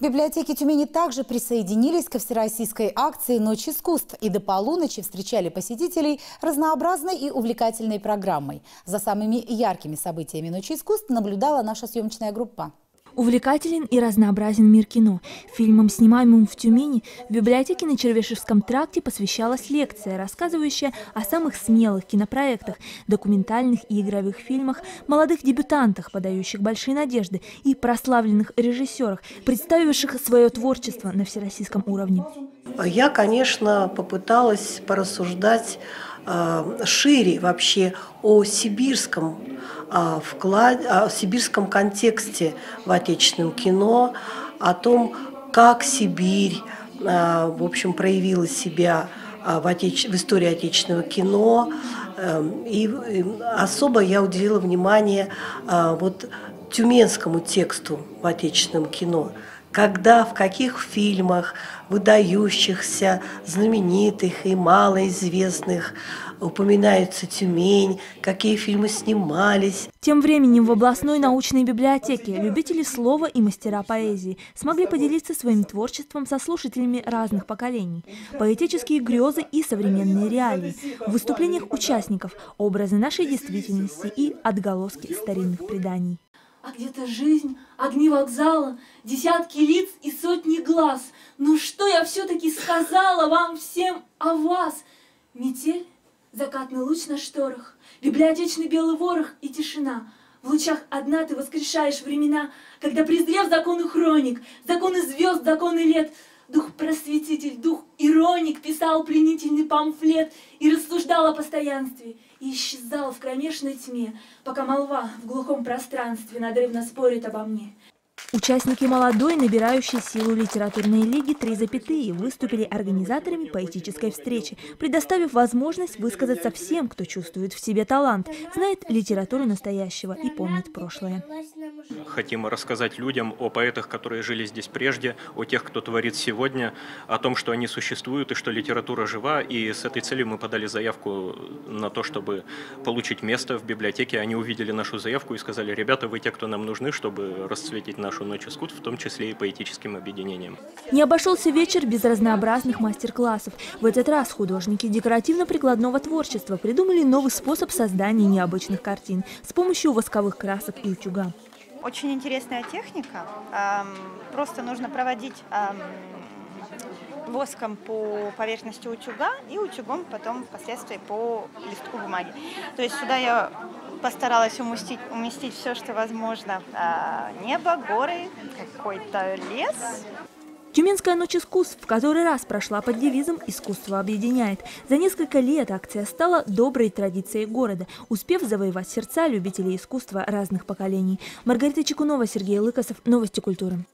Библиотеки Тюмени также присоединились ко всероссийской акции «Ночь искусств» и до полуночи встречали посетителей разнообразной и увлекательной программой. За самыми яркими событиями «Ночи искусств» наблюдала наша съемочная группа. Увлекателен и разнообразен мир кино. Фильмам, снимаемым в Тюмени, в библиотеке на Червешевском тракте посвящалась лекция, рассказывающая о самых смелых кинопроектах, документальных и игровых фильмах, молодых дебютантах, подающих большие надежды, и прославленных режиссерах, представивших свое творчество на всероссийском уровне. Я, конечно, попыталась порассуждать шире вообще о сибирском о, вклад, о сибирском контексте в отечественном кино, о том, как Сибирь, в общем, проявила себя в, отеч... в истории отечественного кино. Эм, и особо я уделила внимание вот тюменскому тексту в отечественном кино – когда, в каких фильмах, выдающихся, знаменитых и малоизвестных упоминается Тюмень, какие фильмы снимались. Тем временем в областной научной библиотеке любители слова и мастера поэзии смогли поделиться своим творчеством со слушателями разных поколений. Поэтические грезы и современные реалии. В выступлениях участников образы нашей действительности и отголоски старинных преданий а где-то жизнь, огни вокзала, десятки лиц и сотни глаз. Ну что я все-таки сказала вам всем о вас? Метель, закатный луч на шторах, библиотечный белый ворох и тишина. В лучах одна ты воскрешаешь времена, когда, презрев законы хроник, законы звезд, законы лет, дух-просветитель, дух-ироник писал пленительный памфлет и рассуждал о постоянстве — и исчезал в кромешной тьме, пока молва в глухом пространстве надрывно спорит обо мне. Участники молодой, набирающей силу литературной лиги «Три запятые» выступили организаторами поэтической встречи, предоставив возможность высказаться всем, кто чувствует в себе талант, знает литературу настоящего и помнит прошлое. Хотим рассказать людям о поэтах, которые жили здесь прежде, о тех, кто творит сегодня, о том, что они существуют и что литература жива. И с этой целью мы подали заявку на то, чтобы получить место в библиотеке. Они увидели нашу заявку и сказали, ребята, вы те, кто нам нужны, чтобы расцветить нашу ночь искусств, в том числе и поэтическим объединением. Не обошелся вечер без разнообразных мастер-классов. В этот раз художники декоративно-прикладного творчества придумали новый способ создания необычных картин с помощью восковых красок и утюга. Очень интересная техника. Просто нужно проводить воском по поверхности утюга и утюгом потом впоследствии по листку бумаги. То есть сюда я постаралась уместить, уместить все, что возможно. А, небо, горы, какой-то лес. Тюменская ночь искусств в который раз прошла под девизом «Искусство объединяет». За несколько лет акция стала доброй традицией города, успев завоевать сердца любителей искусства разных поколений. Маргарита Чекунова, Сергей Лыкосов. Новости культуры.